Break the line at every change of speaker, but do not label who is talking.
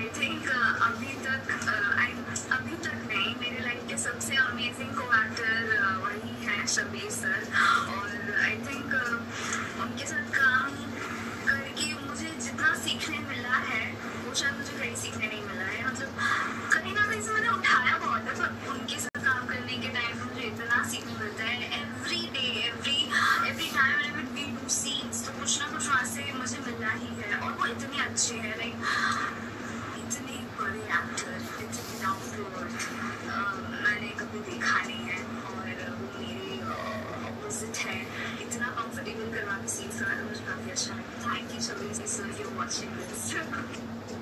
I think अभी तक आई अभी तक नहीं, मेरे लाइफ के सबसे अमेजिंग को एक्टर वही है शबीर सर और आई थिंक उनके साथ काम करके मुझे जितना सीखने मिला है, वो शायद मुझे कहीं सीखने नहीं मिला है। मतलब कहीं ना कहीं से मैंने उठाया बहुत है, पर उनके साथ काम करने के टाइम पे मुझे इतना सीखने मिलता है। Every day every every time we do scenes तो कुछ ना कुछ वहाँ से मुझे मिलना ही है, और वो इतने अच्छे हैं लाइक प्रेजेंट है इतना कंफर्टेबल करवा के सीन सर अनुज काफ़ी अच्छा है thank you so much sir you watching this